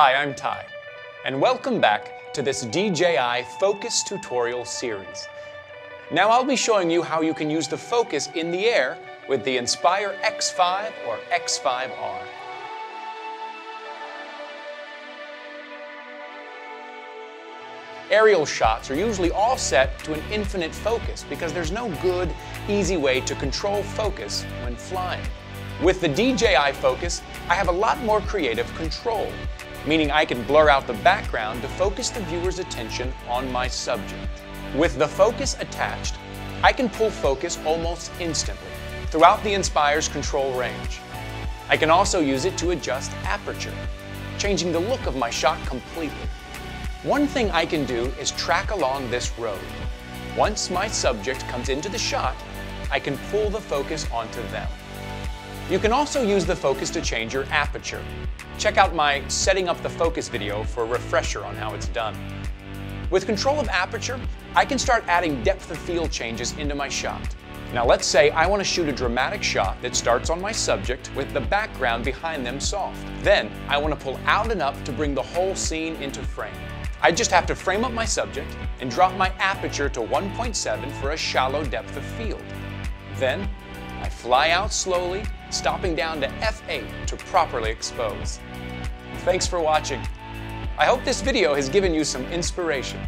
Hi, I'm Ty, and welcome back to this DJI Focus tutorial series. Now I'll be showing you how you can use the focus in the air with the Inspire X5 or X5R. Aerial shots are usually all set to an infinite focus because there's no good, easy way to control focus when flying. With the DJI Focus, I have a lot more creative control, meaning I can blur out the background to focus the viewer's attention on my subject. With the focus attached, I can pull focus almost instantly throughout the Inspire's control range. I can also use it to adjust aperture, changing the look of my shot completely. One thing I can do is track along this road. Once my subject comes into the shot, I can pull the focus onto them. You can also use the focus to change your aperture. Check out my Setting Up the Focus video for a refresher on how it's done. With control of aperture, I can start adding depth of field changes into my shot. Now let's say I want to shoot a dramatic shot that starts on my subject with the background behind them soft. Then I want to pull out and up to bring the whole scene into frame. I just have to frame up my subject and drop my aperture to 1.7 for a shallow depth of field. Then I fly out slowly, stopping down to f8 to properly expose. Thanks for watching. I hope this video has given you some inspiration.